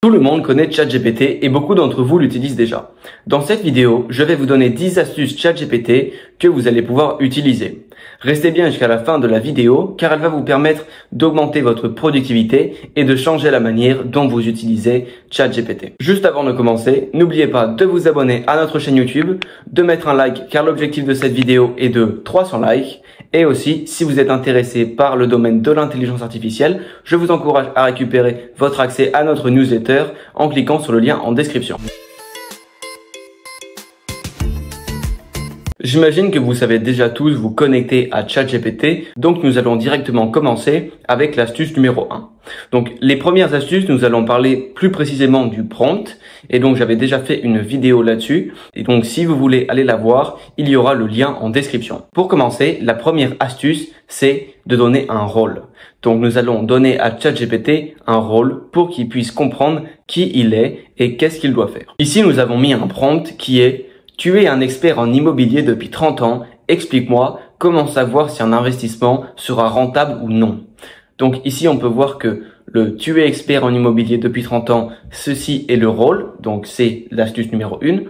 Tout le monde connaît ChatGPT et beaucoup d'entre vous l'utilisent déjà. Dans cette vidéo, je vais vous donner 10 astuces ChatGPT que vous allez pouvoir utiliser. Restez bien jusqu'à la fin de la vidéo car elle va vous permettre d'augmenter votre productivité et de changer la manière dont vous utilisez ChatGPT. Juste avant de commencer, n'oubliez pas de vous abonner à notre chaîne YouTube, de mettre un like car l'objectif de cette vidéo est de 300 likes et aussi, si vous êtes intéressé par le domaine de l'intelligence artificielle, je vous encourage à récupérer votre accès à notre newsletter en cliquant sur le lien en description. J'imagine que vous savez déjà tous vous connecter à ChatGPT, donc nous allons directement commencer avec l'astuce numéro 1. Donc les premières astuces, nous allons parler plus précisément du prompt, et donc j'avais déjà fait une vidéo là-dessus, et donc si vous voulez aller la voir, il y aura le lien en description. Pour commencer, la première astuce, c'est de donner un rôle. Donc nous allons donner à ChatGPT un rôle pour qu'il puisse comprendre qui il est et qu'est-ce qu'il doit faire. Ici, nous avons mis un prompt qui est tu es un expert en immobilier depuis 30 ans. Explique-moi comment savoir si un investissement sera rentable ou non. Donc ici, on peut voir que le tu es expert en immobilier depuis 30 ans, ceci est le rôle. Donc c'est l'astuce numéro 1.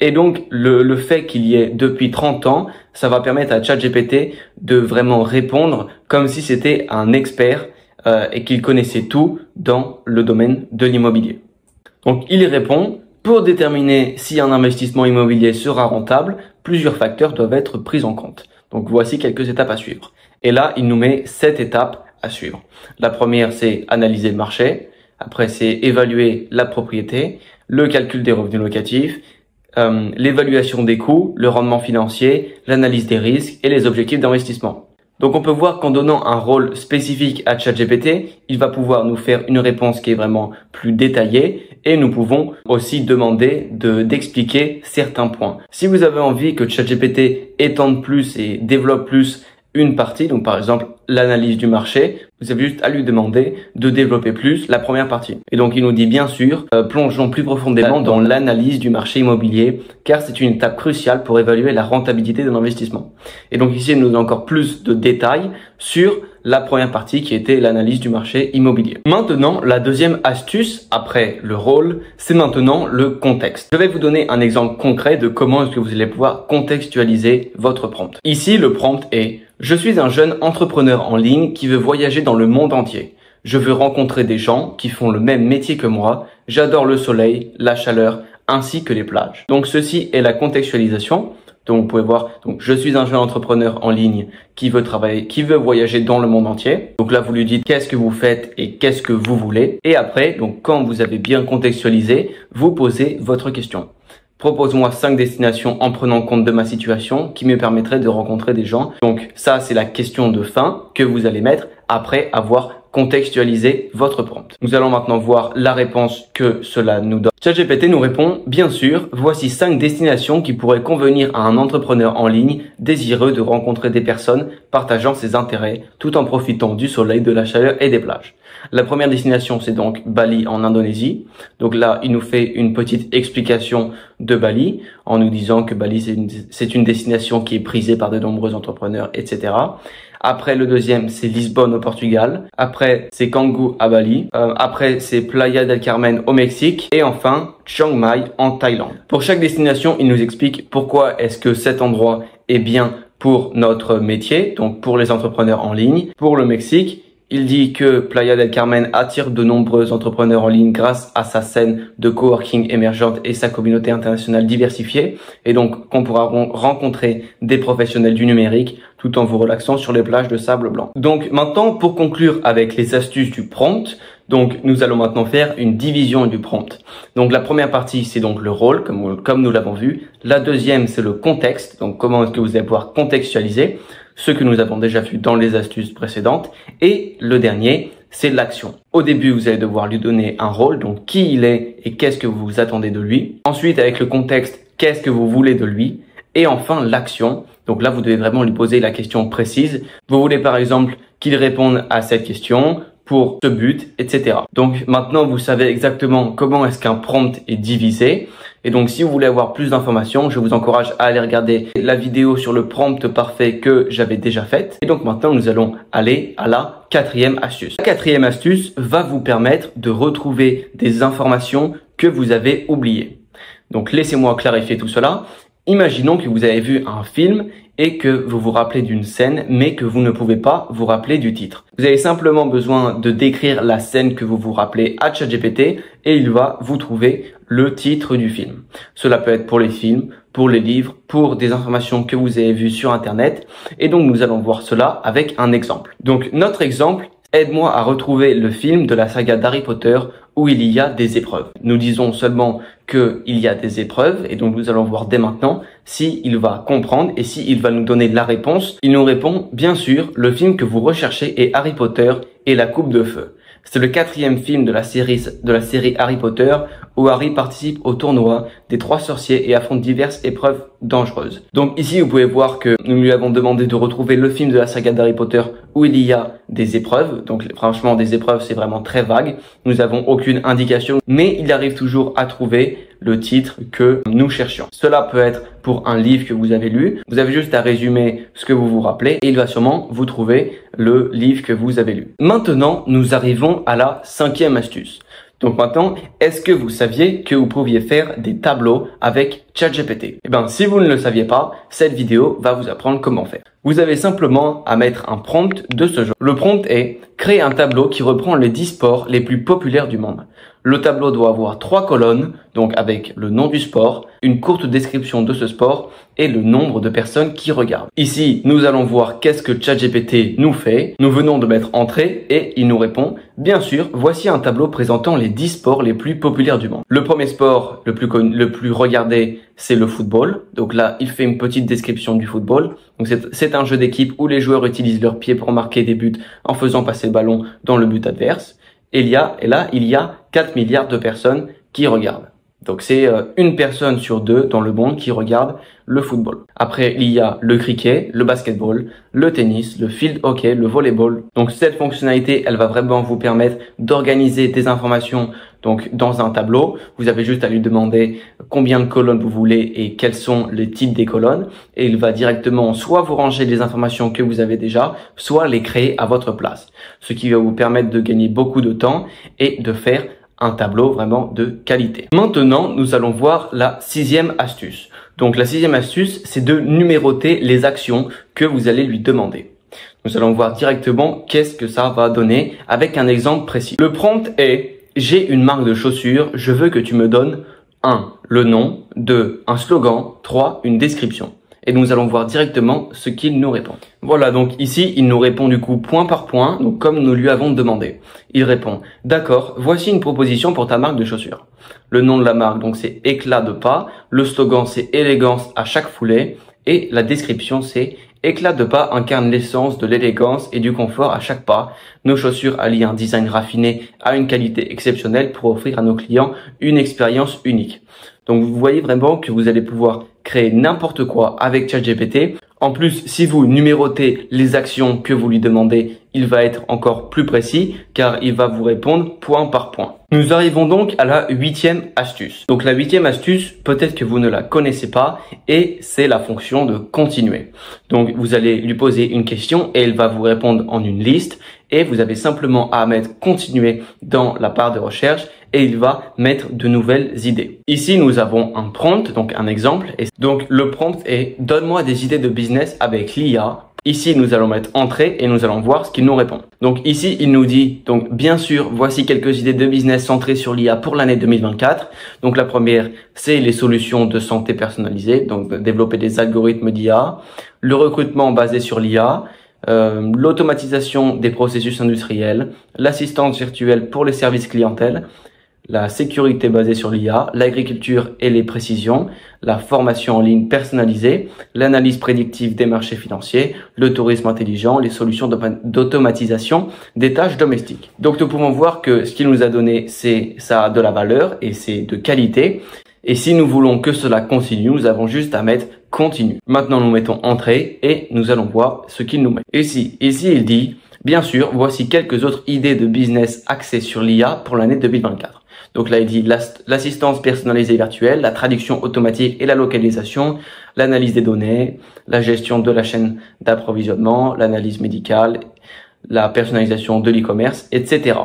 Et donc le, le fait qu'il y ait depuis 30 ans, ça va permettre à ChatGPT de vraiment répondre comme si c'était un expert euh, et qu'il connaissait tout dans le domaine de l'immobilier. Donc il répond pour déterminer si un investissement immobilier sera rentable, plusieurs facteurs doivent être pris en compte. Donc voici quelques étapes à suivre. Et là, il nous met sept étapes à suivre. La première, c'est analyser le marché. Après, c'est évaluer la propriété, le calcul des revenus locatifs, euh, l'évaluation des coûts, le rendement financier, l'analyse des risques et les objectifs d'investissement. Donc on peut voir qu'en donnant un rôle spécifique à ChatGPT, il va pouvoir nous faire une réponse qui est vraiment plus détaillée et nous pouvons aussi demander de d'expliquer certains points. Si vous avez envie que ChatGPT étende plus et développe plus une partie, donc par exemple l'analyse du marché, vous avez juste à lui demander de développer plus la première partie. Et donc il nous dit bien sûr, euh, plongeons plus profondément dans l'analyse du marché immobilier, car c'est une étape cruciale pour évaluer la rentabilité d'un investissement. Et donc ici il nous donne encore plus de détails sur la première partie qui était l'analyse du marché immobilier. Maintenant, la deuxième astuce, après le rôle, c'est maintenant le contexte. Je vais vous donner un exemple concret de comment est-ce que vous allez pouvoir contextualiser votre prompt. Ici, le prompt est je suis un jeune entrepreneur en ligne qui veut voyager dans le monde entier. Je veux rencontrer des gens qui font le même métier que moi. J'adore le soleil, la chaleur, ainsi que les plages. Donc ceci est la contextualisation. Donc vous pouvez voir, je suis un jeune entrepreneur en ligne qui veut travailler, qui veut voyager dans le monde entier. Donc là vous lui dites qu'est-ce que vous faites et qu'est-ce que vous voulez? Et après, donc quand vous avez bien contextualisé, vous posez votre question. Propose-moi cinq destinations en prenant compte de ma situation qui me permettraient de rencontrer des gens. Donc ça, c'est la question de fin que vous allez mettre après avoir contextualisé votre prompt. Nous allons maintenant voir la réponse que cela nous donne. ChatGPT nous répond, bien sûr, voici cinq destinations qui pourraient convenir à un entrepreneur en ligne désireux de rencontrer des personnes partageant ses intérêts tout en profitant du soleil, de la chaleur et des plages. La première destination, c'est donc Bali en Indonésie. Donc là, il nous fait une petite explication de Bali en nous disant que Bali, c'est une, destination qui est prisée par de nombreux entrepreneurs, etc. Après, le deuxième, c'est Lisbonne au Portugal. Après, c'est Canggu à Bali. Euh, après, c'est Playa del Carmen au Mexique. Et enfin, Chiang Mai en Thaïlande. Pour chaque destination, il nous explique pourquoi est-ce que cet endroit est bien pour notre métier, donc pour les entrepreneurs en ligne. Pour le Mexique, il dit que Playa del Carmen attire de nombreux entrepreneurs en ligne grâce à sa scène de coworking émergente et sa communauté internationale diversifiée, et donc qu'on pourra rencontrer des professionnels du numérique tout en vous relaxant sur les plages de sable blanc. Donc maintenant, pour conclure avec les astuces du prompt, donc nous allons maintenant faire une division du prompt. Donc la première partie, c'est donc le rôle, comme, comme nous l'avons vu. La deuxième, c'est le contexte, donc comment est-ce que vous allez pouvoir contextualiser ce que nous avons déjà vu dans les astuces précédentes. Et le dernier, c'est l'action. Au début, vous allez devoir lui donner un rôle, donc qui il est et qu'est-ce que vous attendez de lui. Ensuite, avec le contexte, qu'est-ce que vous voulez de lui. Et enfin, l'action. Donc là, vous devez vraiment lui poser la question précise. Vous voulez par exemple qu'il réponde à cette question, pour ce but, etc. Donc maintenant, vous savez exactement comment est-ce qu'un prompt est divisé. Et donc, si vous voulez avoir plus d'informations, je vous encourage à aller regarder la vidéo sur le prompt parfait que j'avais déjà faite. Et donc maintenant, nous allons aller à la quatrième astuce. La quatrième astuce va vous permettre de retrouver des informations que vous avez oubliées. Donc, laissez-moi clarifier tout cela. Imaginons que vous avez vu un film et que vous vous rappelez d'une scène, mais que vous ne pouvez pas vous rappeler du titre. Vous avez simplement besoin de décrire la scène que vous vous rappelez à ChatGPT et il va vous trouver le titre du film. Cela peut être pour les films, pour les livres, pour des informations que vous avez vues sur Internet. Et donc, nous allons voir cela avec un exemple. Donc, notre exemple, aide-moi à retrouver le film de la saga d'Harry Potter où il y a des épreuves. Nous disons seulement qu'il y a des épreuves et donc nous allons voir dès maintenant si il va comprendre et si il va nous donner la réponse. Il nous répond bien sûr le film que vous recherchez est Harry Potter et la coupe de feu. C'est le quatrième film de la série Harry Potter où Harry participe au tournoi des trois sorciers et affronte diverses épreuves dangereuses. Donc ici, vous pouvez voir que nous lui avons demandé de retrouver le film de la saga d'Harry Potter où il y a des épreuves. Donc franchement, des épreuves, c'est vraiment très vague. Nous avons aucune indication, mais il arrive toujours à trouver le titre que nous cherchions. Cela peut être pour un livre que vous avez lu. Vous avez juste à résumer ce que vous vous rappelez et il va sûrement vous trouver le livre que vous avez lu. Maintenant, nous arrivons à la cinquième astuce. Donc maintenant, est-ce que vous saviez que vous pouviez faire des tableaux avec ChatGPT? Eh bien, si vous ne le saviez pas, cette vidéo va vous apprendre comment faire. Vous avez simplement à mettre un prompt de ce genre. Le prompt est créer un tableau qui reprend les 10 sports les plus populaires du monde. Le tableau doit avoir trois colonnes, donc avec le nom du sport, une courte description de ce sport et le nombre de personnes qui regardent. Ici, nous allons voir qu'est-ce que ChatGPT nous fait. Nous venons de mettre entrée et il nous répond, bien sûr, voici un tableau présentant les 10 sports les plus populaires du monde. Le premier sport le plus, le plus regardé, c'est le football. Donc là, il fait une petite description du football. Donc c'est un jeu d'équipe où les joueurs utilisent leurs pieds pour marquer des buts en faisant passer le ballon dans le but adverse. Il y a, et là, il y a 4 milliards de personnes qui regardent. Donc c'est euh, une personne sur deux dans le monde qui regarde le football. Après, il y a le cricket, le basketball, le tennis, le field hockey, le volleyball. Donc cette fonctionnalité, elle va vraiment vous permettre d'organiser des informations donc dans un tableau. Vous avez juste à lui demander combien de colonnes vous voulez et quels sont les types des colonnes et il va directement soit vous ranger les informations que vous avez déjà, soit les créer à votre place. Ce qui va vous permettre de gagner beaucoup de temps et de faire un tableau vraiment de qualité. Maintenant, nous allons voir la sixième astuce. Donc la sixième astuce, c'est de numéroter les actions que vous allez lui demander. Nous allons voir directement qu'est-ce que ça va donner avec un exemple précis. Le prompt est j'ai une marque de chaussures, je veux que tu me donnes 1. Le nom, 2. Un slogan, 3. Une description et nous allons voir directement ce qu'il nous répond. Voilà, donc ici, il nous répond du coup point par point, donc comme nous lui avons demandé. Il répond, d'accord, voici une proposition pour ta marque de chaussures. Le nom de la marque, donc c'est éclat de pas, le slogan c'est élégance à chaque foulée, et la description c'est Éclat de pas incarne l'essence de l'élégance et du confort à chaque pas. Nos chaussures allient un design raffiné à une qualité exceptionnelle pour offrir à nos clients une expérience unique. Donc vous voyez vraiment que vous allez pouvoir créer n'importe quoi avec ChatGPT. En plus, si vous numérotez les actions que vous lui demandez, il va être encore plus précis car il va vous répondre point par point. Nous arrivons donc à la huitième astuce. Donc la huitième astuce, peut-être que vous ne la connaissez pas et c'est la fonction de continuer. Donc vous allez lui poser une question et elle va vous répondre en une liste et vous avez simplement à mettre continuer dans la barre de recherche et il va mettre de nouvelles idées. Ici, nous avons un prompt, donc un exemple. Donc, le prompt est donne-moi des idées de business avec l'IA. Ici, nous allons mettre entrée et nous allons voir ce qu'il nous répond. Donc ici, il nous dit, donc bien sûr, voici quelques idées de business centrées sur l'IA pour l'année 2024. Donc la première, c'est les solutions de santé personnalisées, donc développer des algorithmes d'IA, le recrutement basé sur l'IA, euh, l'automatisation des processus industriels, l'assistance virtuelle pour les services clientèle, la sécurité basée sur l'IA, l'agriculture et les précisions, la formation en ligne personnalisée, l'analyse prédictive des marchés financiers, le tourisme intelligent, les solutions d'automatisation des tâches domestiques. Donc nous pouvons voir que ce qu'il nous a donné, c'est ça a de la valeur et c'est de qualité. Et si nous voulons que cela continue, nous avons juste à mettre continue. Maintenant, nous mettons entrée et nous allons voir ce qu'il nous met. Ici, ici, il dit Bien sûr, voici quelques autres idées de business axées sur l'IA pour l'année 2024. Donc là, il dit l'assistance personnalisée virtuelle, la traduction automatique et la localisation, l'analyse des données, la gestion de la chaîne d'approvisionnement, l'analyse médicale, la personnalisation de l'e-commerce, etc.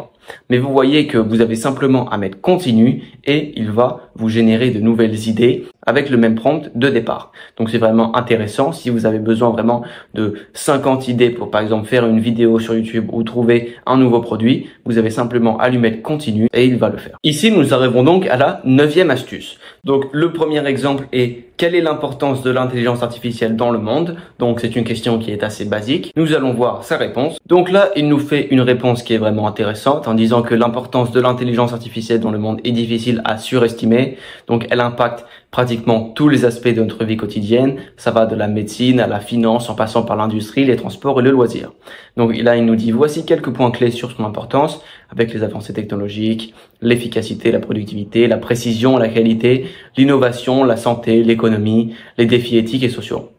Mais vous voyez que vous avez simplement à mettre continue et il va vous générer de nouvelles idées avec le même prompt de départ. Donc c'est vraiment intéressant si vous avez besoin vraiment de 50 idées pour par exemple faire une vidéo sur YouTube ou trouver un nouveau produit, vous avez simplement à lui continue et il va le faire. Ici nous arrivons donc à la neuvième astuce. Donc le premier exemple est quelle est l'importance de l'intelligence artificielle dans le monde? Donc c'est une question qui est assez basique. Nous allons voir sa réponse. Donc là il nous fait une réponse qui est vraiment intéressante en disant que l'importance de l'intelligence artificielle dans le monde est difficile à surestimer. Donc elle impacte pratiquement tous les aspects de notre vie quotidienne. Ça va de la médecine à la finance en passant par l'industrie, les transports et le loisir. Donc là, il nous dit voici quelques points clés sur son importance avec les avancées technologiques, l'efficacité, la productivité, la précision, la qualité, l'innovation, la santé, l'économie, les défis éthiques et sociaux.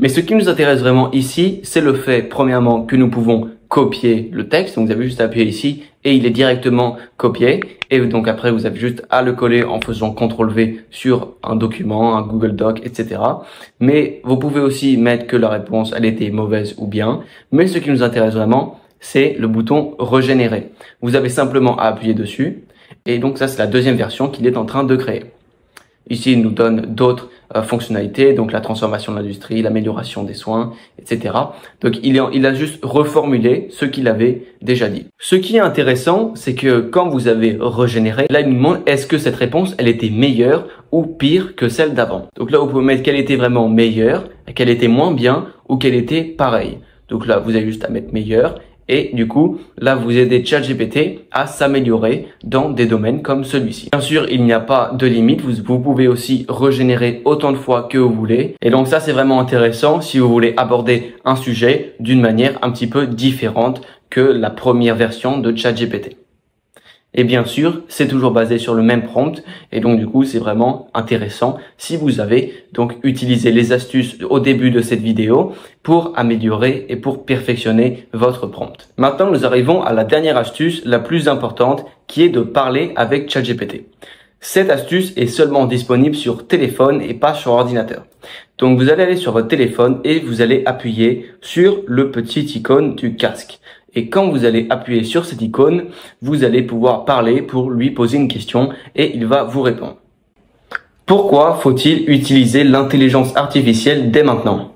Mais ce qui nous intéresse vraiment ici, c'est le fait, premièrement, que nous pouvons copier le texte. Donc vous avez juste à appuyer ici et il est directement copié. Et donc après, vous avez juste à le coller en faisant CTRL V sur un document, un Google Doc, etc. Mais vous pouvez aussi mettre que la réponse, elle était mauvaise ou bien. Mais ce qui nous intéresse vraiment, c'est le bouton régénérer. Vous avez simplement à appuyer dessus. Et donc ça, c'est la deuxième version qu'il est en train de créer. Ici, il nous donne d'autres euh, fonctionnalités, donc la transformation de l'industrie, l'amélioration des soins, etc. Donc il, il a juste reformulé ce qu'il avait déjà dit. Ce qui est intéressant, c'est que quand vous avez régénéré, là il nous demande est-ce que cette réponse, elle était meilleure ou pire que celle d'avant? Donc là, vous pouvez mettre qu'elle était vraiment meilleure, qu'elle était moins bien ou qu'elle était pareille. Donc là, vous avez juste à mettre meilleure et du coup, là, vous aidez ChatGPT à s'améliorer dans des domaines comme celui-ci. Bien sûr, il n'y a pas de limite. Vous, pouvez aussi régénérer autant de fois que vous voulez. Et donc ça, c'est vraiment intéressant si vous voulez aborder un sujet d'une manière un petit peu différente que la première version de ChatGPT. Et bien sûr, c'est toujours basé sur le même prompt. Et donc, du coup, c'est vraiment intéressant si vous avez donc utilisé les astuces au début de cette vidéo pour améliorer et pour perfectionner votre prompt. Maintenant, nous arrivons à la dernière astuce, la plus importante, qui est de parler avec ChatGPT. Cette astuce est seulement disponible sur téléphone et pas sur ordinateur. Donc vous allez aller sur votre téléphone et vous allez appuyer sur le petit icône du casque. Et quand vous allez appuyer sur cette icône, vous allez pouvoir parler pour lui poser une question et il va vous répondre. Pourquoi faut-il utiliser l'intelligence artificielle dès maintenant?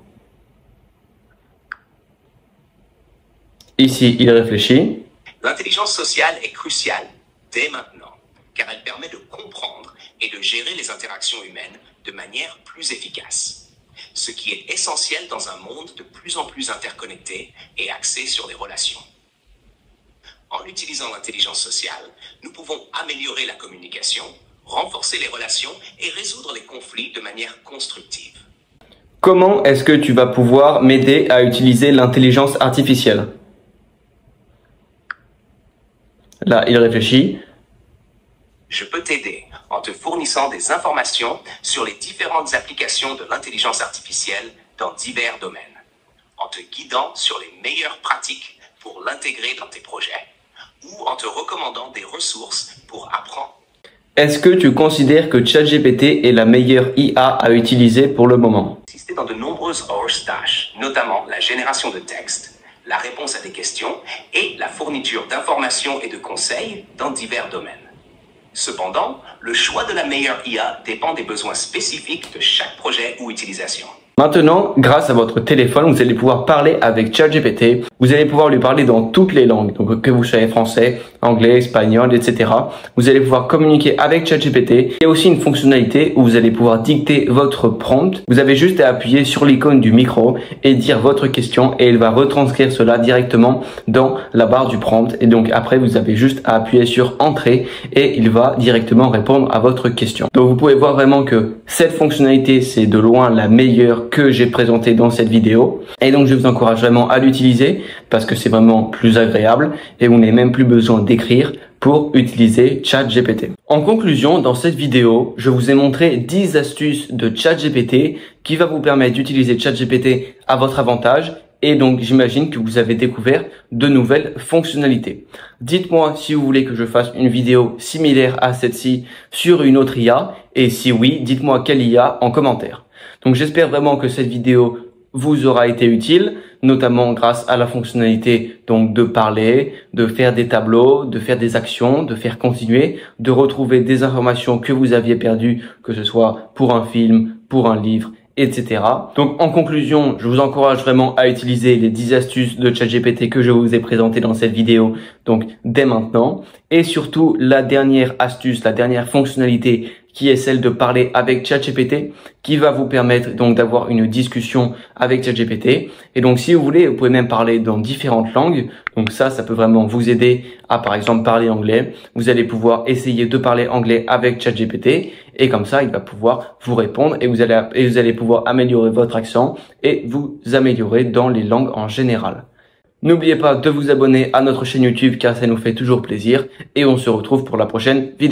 Ici, il réfléchit. L'intelligence sociale est cruciale dès maintenant, car elle permet de comprendre et de gérer les interactions humaines de manière plus efficace ce qui est essentiel dans un monde de plus en plus interconnecté et axé sur les relations. En utilisant l'intelligence sociale, nous pouvons améliorer la communication, renforcer les relations et résoudre les conflits de manière constructive. Comment est-ce que tu vas pouvoir m'aider à utiliser l'intelligence artificielle? Là, il réfléchit. Je peux t'aider en te fournissant des informations sur les différentes applications de l'intelligence artificielle dans divers domaines, en te guidant sur les meilleures pratiques pour l'intégrer dans tes projets ou en te recommandant des ressources pour apprendre. Est-ce que tu considères que ChatGPT est la meilleure IA à utiliser pour le moment? Dans de nombreuses tâches, notamment la génération de textes, la réponse à des questions et la fourniture d'informations et de conseils dans divers domaines. Cependant, le choix de la meilleure IA dépend des besoins spécifiques de chaque projet ou utilisation. Maintenant, grâce à votre téléphone, vous allez pouvoir parler avec ChatGPT. Vous allez pouvoir lui parler dans toutes les langues, donc que vous soyez français, anglais, espagnol, etc. Vous allez pouvoir communiquer avec ChatGPT. Il y a aussi une fonctionnalité où vous allez pouvoir dicter votre prompt. Vous avez juste à appuyer sur l'icône du micro et dire votre question et il va retranscrire cela directement dans la barre du prompt. Et donc après, vous avez juste à appuyer sur entrée et il va directement répondre à votre question. Donc vous pouvez voir vraiment que cette fonctionnalité, c'est de loin la meilleure que j'ai présenté dans cette vidéo. Et donc je vous encourage vraiment à l'utiliser parce que c'est vraiment plus agréable et vous n'avez même plus besoin pour utiliser ChatGPT. En conclusion, dans cette vidéo, je vous ai montré 10 astuces de ChatGPT qui va vous permettre d'utiliser ChatGPT à votre avantage et donc j'imagine que vous avez découvert de nouvelles fonctionnalités. Dites-moi si vous voulez que je fasse une vidéo similaire à celle-ci sur une autre IA et si oui, dites-moi quelle IA en commentaire. Donc j'espère vraiment que cette vidéo vous aura été utile, notamment grâce à la fonctionnalité donc de parler, de faire des tableaux, de faire des actions, de faire continuer, de retrouver des informations que vous aviez perdues, que ce soit pour un film, pour un livre, etc. Donc en conclusion, je vous encourage vraiment à utiliser les 10 astuces de ChatGPT que je vous ai présentées dans cette vidéo, donc dès maintenant. Et surtout, la dernière astuce, la dernière fonctionnalité qui est celle de parler avec ChatGPT, qui va vous permettre donc d'avoir une discussion avec ChatGPT. Et donc, si vous voulez, vous pouvez même parler dans différentes langues. Donc ça, ça peut vraiment vous aider à, par exemple, parler anglais. Vous allez pouvoir essayer de parler anglais avec ChatGPT. Et comme ça, il va pouvoir vous répondre et vous allez, et vous allez pouvoir améliorer votre accent et vous améliorer dans les langues en général. N'oubliez pas de vous abonner à notre chaîne YouTube car ça nous fait toujours plaisir et on se retrouve pour la prochaine vidéo.